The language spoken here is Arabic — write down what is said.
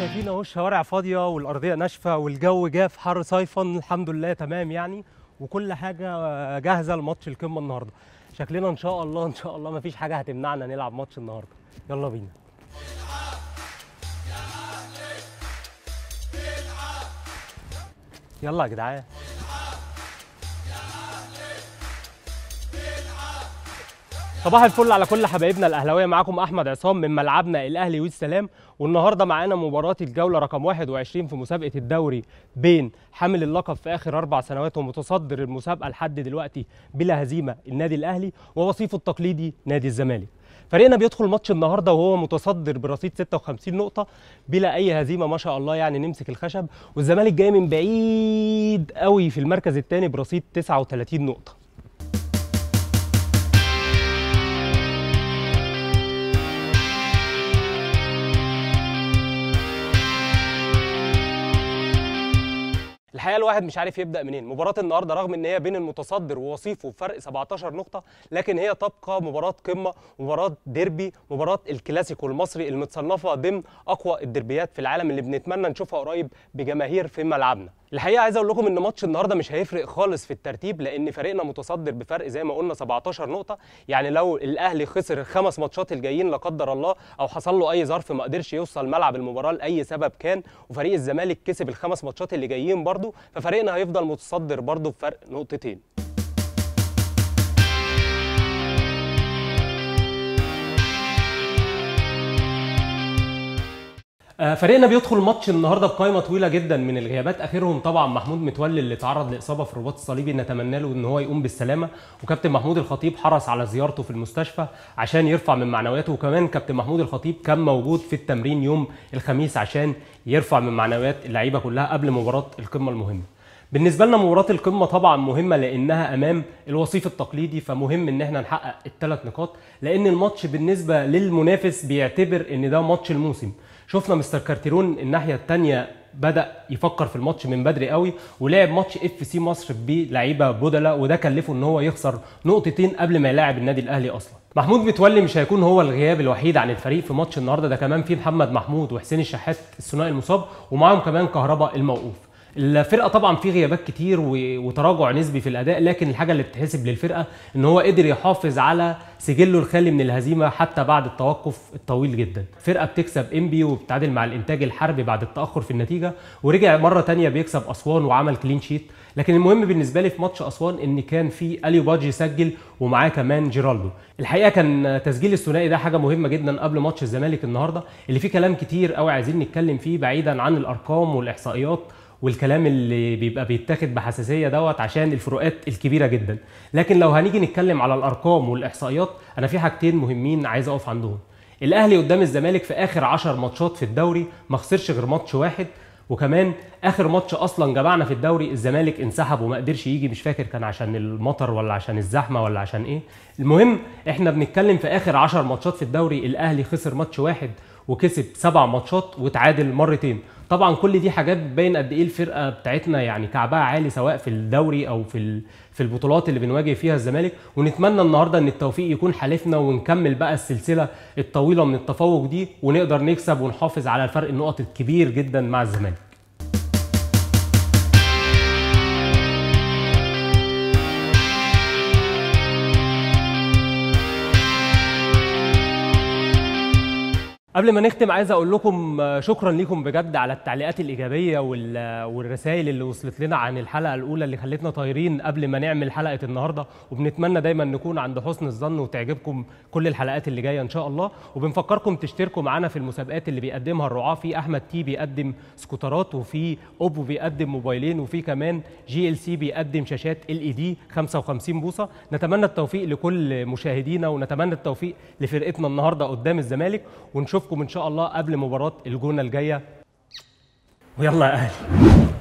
أهو الشوارع فاضية والأرضية ناشفة والجو جاف حر صيفا الحمد لله تمام يعني. وكل حاجة جاهزة لماتش القمه النهارده. شكلنا إن شاء الله إن شاء الله مفيش حاجة هتمنعنا نلعب ماتش النهارده. يلا بينا. يلا يا جدعان. صباح الفل على كل حبايبنا الأهلاوية. معاكم أحمد عصام من ملعبنا الأهلي والسلام والنهاردة معانا مباراة الجولة رقم 21 في مسابقة الدوري بين حامل اللقب في آخر أربع سنوات ومتصدر المسابقة لحد دلوقتي بلا هزيمة النادي الأهلي ووصيفه التقليدي نادي الزمالك. فريقنا بيدخل ماتش النهارده وهو متصدر برصيد 56 نقطة بلا أي هزيمة ما شاء الله يعني نمسك الخشب. والزمالك جاي من بعيد قوي في المركز الثاني برصيد 39 نقطة. الحقيقة الواحد مش عارف يبدأ منين. مباراة النهارده رغم إن هي بين المتصدر ووصيفه بفرق 17 نقطة لكن هي تبقى مباراة قمة مباراة ديربي مباراة الكلاسيكو المصري المتصنفة ضمن أقوى الدربيات في العالم اللي بنتمنى نشوفها قريب بجماهير في ملعبنا. الحقيقة عايز أقول لكم إن ماتش النهارده مش هيفرق خالص في الترتيب لأن فريقنا متصدر بفرق زي ما قلنا 17 نقطة. يعني لو الأهلي خسر الخمس ماتشات الجايين لا قدر الله أو حصل له أي ظرف ما قدرش يوصل ملعب المباراة لأي سبب كان وفريق الزمالك كسب الخمس ماتشات اللي جايين برده ففريقنا هيفضل متصدر برده بفرق نقطتين. فريقنا بيدخل ماتش النهارده بقائمه طويلة جدا من الغيابات. آخرهم طبعا محمود متولي اللي تعرض لإصابة في الرباط الصليبي. نتمنى له إن هو يقوم بالسلامة. وكابتن محمود الخطيب حرص على زيارته في المستشفى عشان يرفع من معنوياته. وكمان كابتن محمود الخطيب كان موجود في التمرين يوم الخميس عشان يرفع من معنويات اللعيبة كلها قبل مباراة القمة المهمة. بالنسبة لنا مباراة القمة طبعا مهمة لأنها أمام الوصيف التقليدي فمهم إن إحنا نحقق الثلاث نقاط لأن الماتش بالنسبة للمنافس بيعتبر إن ده ماتش الموسم. شفنا مستر كارتيرون الناحية الثانية بدأ يفكر في الماتش من بدري قوي ولعب ماتش FC مصر بلعيبة بدلاء وده كلفه إن هو يخسر نقطتين قبل ما يلاعب النادي الأهلي أصلا. محمود متولي مش هيكون هو الغياب الوحيد عن الفريق في ماتش النهارده ده كمان في محمد محمود وحسين الشحات الثنائي المصاب ومعاهم كمان كهرباء الموقوف. الفرقة طبعا في غيابات كتير وتراجع نسبي في الأداء لكن الحاجة اللي بتحسب للفرقة إن هو قدر يحافظ على سجله الخالي من الهزيمة حتى بعد التوقف الطويل جدا. فرقة بتكسب إنبي وبتعادل مع الإنتاج الحربي بعد التأخر في النتيجة ورجع مرة تانية بيكسب أسوان وعمل clean sheet لكن المهم بالنسبة لي في ماتش أسوان إن كان في أليو باجي سجل ومعاه كمان جيرالدو. الحقيقة كان تسجيل الثنائي ده حاجة مهمة جدا قبل ماتش الزمالك النهارده. اللي فيه كلام كتير قوي عايزين نتكلم فيه بعيدا عن الأرقام والإحصائيات. والكلام اللي بيبقى بيتاخد بحساسية دوت عشان الفروقات الكبيرة جدا. لكن لو هنيجي نتكلم على الأرقام والإحصائيات أنا في حاجتين مهمين عايز أقف عندهم. الأهلي قدام الزمالك في آخر 10 ماتشات في الدوري ما خسرش غير ماتش واحد وكمان آخر ماتش أصلا جمعنا في الدوري الزمالك انسحب وما قدرش يجي مش فاكر كان عشان المطر ولا عشان الزحمة ولا عشان إيه. المهم إحنا بنتكلم في آخر 10 ماتشات في الدوري الأهلي خسر ماتش واحد وكسب سبع ماتشات وتعادل مرتين. طبعا كل دي حاجات بتبين قد إيه الفرقة بتاعتنا يعني كعبها عالي سواء في الدوري أو في في البطولات اللي بنواجه فيها الزمالك. ونتمنى النهارده إن التوفيق يكون حالفنا ونكمل بقى السلسلة الطويلة من التفوق دي ونقدر نكسب ونحافظ على الفرق النقط الكبير جدا مع الزمالك. قبل ما نختم عايز أقول لكم شكرا لكم بجد على التعليقات الإيجابية والرسائل اللي وصلت لنا عن الحلقة الأولى اللي خلتنا طايرين قبل ما نعمل حلقة النهارده. وبنتمنى دايما نكون عند حسن الظن وتعجبكم كل الحلقات اللي جاية إن شاء الله. وبنفكركم تشتركوا معانا في المسابقات اللي بيقدمها الرعاة. في أحمد تي بيقدم سكوترات وفي أوبو بيقدم موبايلين وفي كمان GLC بيقدم شاشات LED 55 بوصة. نتمنى التوفيق لكل مشاهدينا ونتمنى التوفيق لفرقتنا النهارده قدام الزمالك. ونشوف نشوفكم إن شاء الله قبل مباراة الجونة الجاية. ويلا يا أهلي.